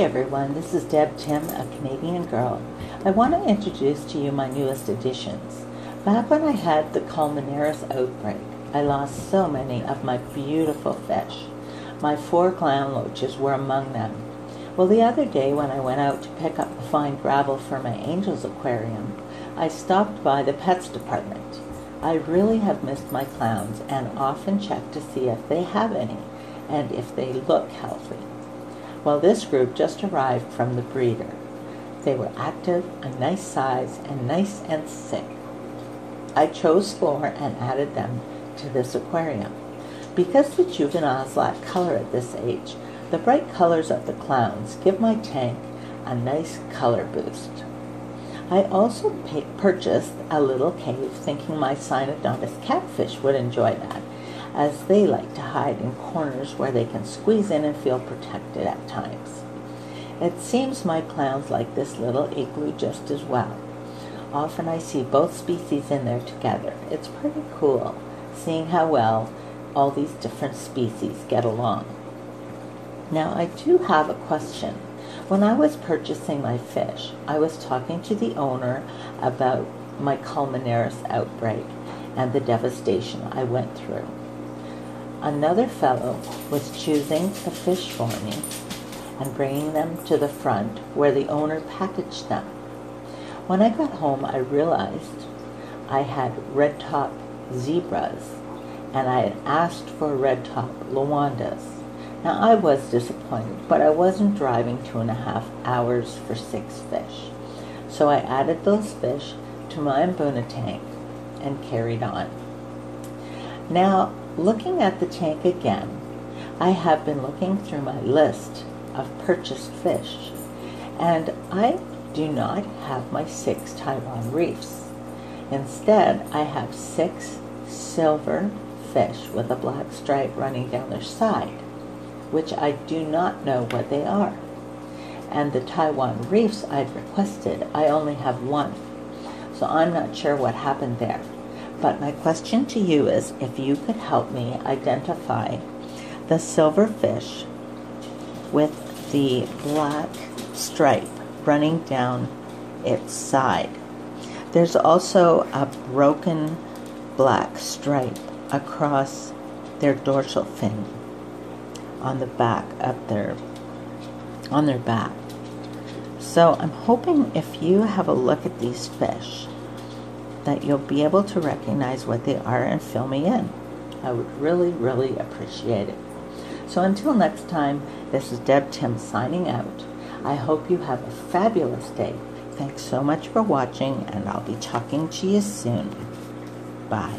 everyone, this is Deb Tim, a Canadian girl. I want to introduce to you my newest additions. Back when I had the Columnaris outbreak, I lost so many of my beautiful fish. My four clown loaches were among them. Well, the other day when I went out to pick up the fine gravel for my Angels Aquarium, I stopped by the pets department. I really have missed my clowns and often check to see if they have any and if they look healthy. Well, this group just arrived from the breeder. They were active, a nice size, and nice and sick. I chose four and added them to this aquarium. Because the juveniles lack color at this age, the bright colors of the clowns give my tank a nice color boost. I also purchased a little cave thinking my Synodontis catfish would enjoy that as they like to hide in corners where they can squeeze in and feel protected at times. It seems my clowns like this little igloo just as well. Often I see both species in there together. It's pretty cool seeing how well all these different species get along. Now I do have a question. When I was purchasing my fish, I was talking to the owner about my Columnaris outbreak and the devastation I went through. Another fellow was choosing the fish for me and bringing them to the front where the owner packaged them. When I got home, I realized I had red top zebras and I had asked for red top Luandas. Now I was disappointed, but I wasn't driving two and a half hours for six fish. So I added those fish to my Mbuna tank and carried on. Now Looking at the tank again, I have been looking through my list of purchased fish, and I do not have my six Taiwan reefs. Instead, I have six silver fish with a black stripe running down their side, which I do not know what they are. And the Taiwan reefs I've requested, I only have one. So I'm not sure what happened there. But my question to you is if you could help me identify the silver fish with the black stripe running down its side. There's also a broken black stripe across their dorsal fin on the back of their on their back. So I'm hoping if you have a look at these fish that you'll be able to recognize what they are and fill me in. I would really, really appreciate it. So until next time, this is Deb Tim signing out. I hope you have a fabulous day. Thanks so much for watching, and I'll be talking to you soon. Bye.